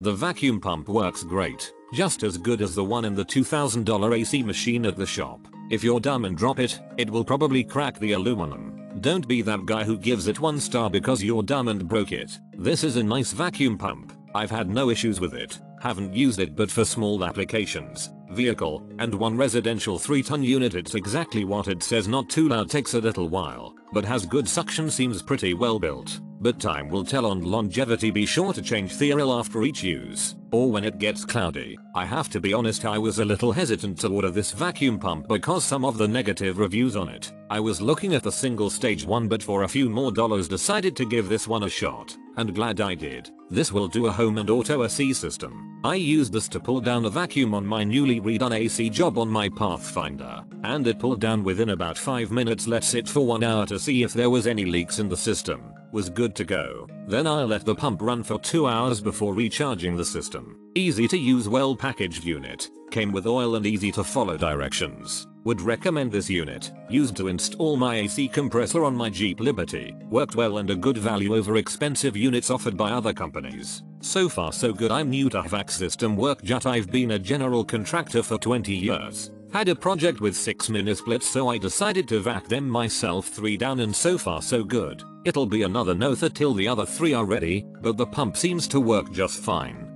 The vacuum pump works great, just as good as the one in the $2000 AC machine at the shop. If you're dumb and drop it, it will probably crack the aluminum. Don't be that guy who gives it one star because you're dumb and broke it. This is a nice vacuum pump. I've had no issues with it. Haven't used it but for small applications, vehicle, and one residential 3 ton unit it's exactly what it says not too loud takes a little while, but has good suction seems pretty well built. But time will tell on longevity be sure to change the oil after each use, or when it gets cloudy. I have to be honest I was a little hesitant to order this vacuum pump because some of the negative reviews on it. I was looking at the single stage one but for a few more dollars decided to give this one a shot, and glad I did. This will do a home and auto AC system. I used this to pull down a vacuum on my newly redone AC job on my Pathfinder, and it pulled down within about 5 minutes let's sit for 1 hour to see if there was any leaks in the system was good to go. Then I let the pump run for 2 hours before recharging the system. Easy to use well packaged unit. Came with oil and easy to follow directions. Would recommend this unit. Used to install my AC compressor on my Jeep Liberty. Worked well and a good value over expensive units offered by other companies. So far so good I'm new to HVAC system work Jut I've been a general contractor for 20 years. Had a project with 6 mini splits so I decided to vac them myself 3 down and so far so good. It'll be another no till the other 3 are ready, but the pump seems to work just fine.